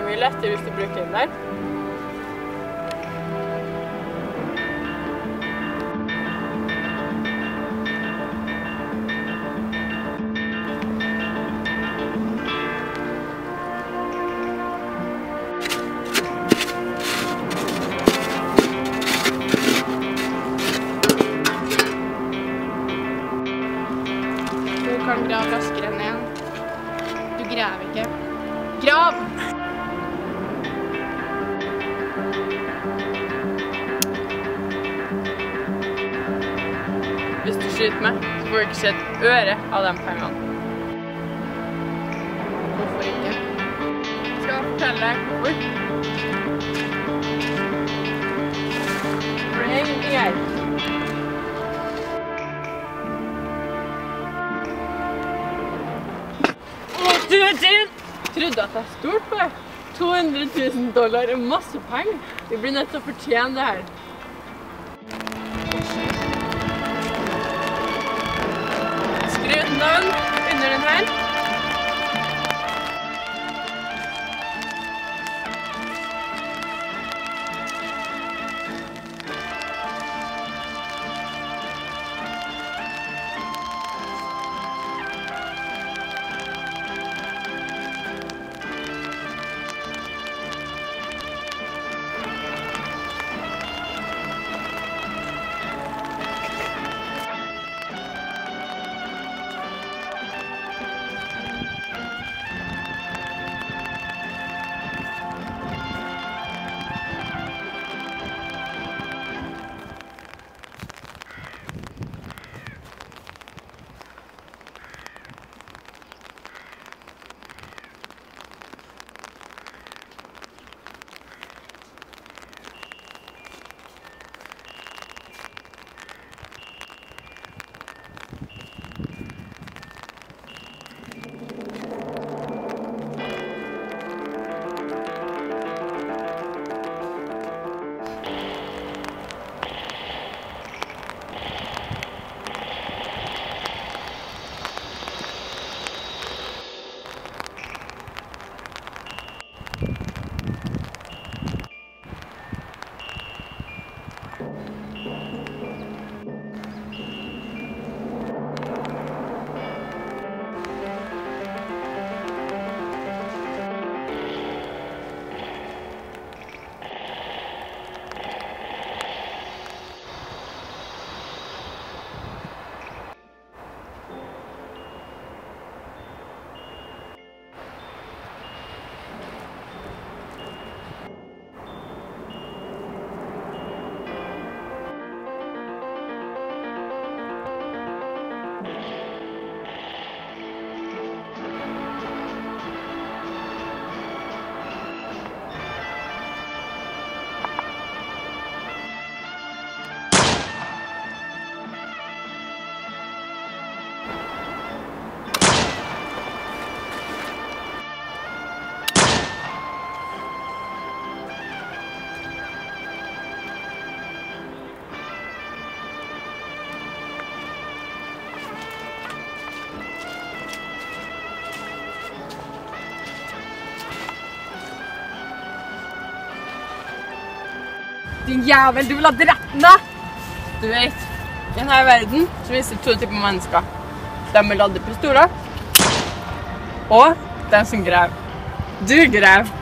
lettere hvis du bruker den der. Du kan grave raskere enn én. Du graver ikke. Grav! Skyter meg, så får du ikke se et øre av de pengene. Hvorfor ikke? Jeg Skal jeg fortelle deg hvorfor? For er her. Du er din! Trodde at jeg stolte på deg. 200 000 dollar er masse penger. Vi blir nødt til å fortjene det her. Navn under den her. Din jævel, du vil ha drept meg! Du vet, i denne verden så finnes det to typer mennesker. De med ladde pistoler og de som graver. Du graver.